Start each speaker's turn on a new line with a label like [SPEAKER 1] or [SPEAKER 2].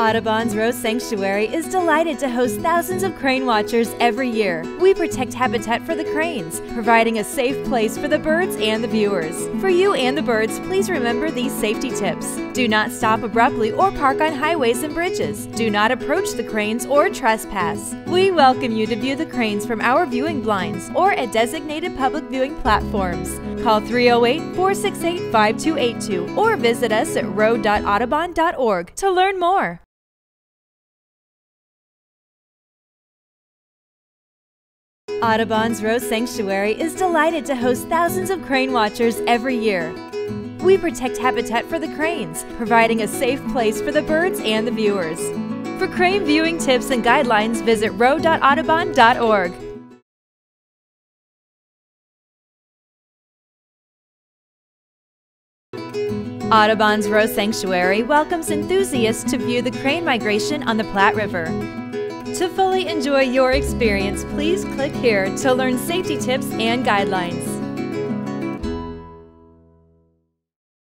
[SPEAKER 1] Audubon's Rowe Sanctuary is delighted to host thousands of crane watchers every year. We protect habitat for the cranes, providing a safe place for the birds and the viewers. For you and the birds, please remember these safety tips. Do not stop abruptly or park on highways and bridges. Do not approach the cranes or trespass. We welcome you to view the cranes from our viewing blinds or at designated public viewing platforms. Call 308 468 5282 or visit us at rowe.audubon.org to learn more. Audubon's Rowe Sanctuary is delighted to host thousands of crane watchers every year. We protect habitat for the cranes, providing a safe place for the birds and the viewers. For crane viewing tips and guidelines, visit rowe.audubon.org. Audubon's Rowe Sanctuary welcomes enthusiasts to view the crane migration on the Platte River. To fully enjoy your experience, please click here to learn safety tips and guidelines.